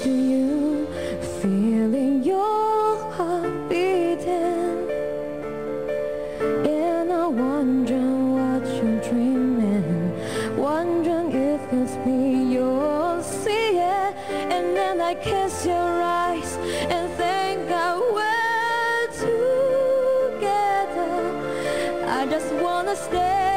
to you Feeling your heart beating And I wonder what you're dreaming Wondering if it's me you're seeing. And then I kiss your eyes And think that we're together. I just wanna stay.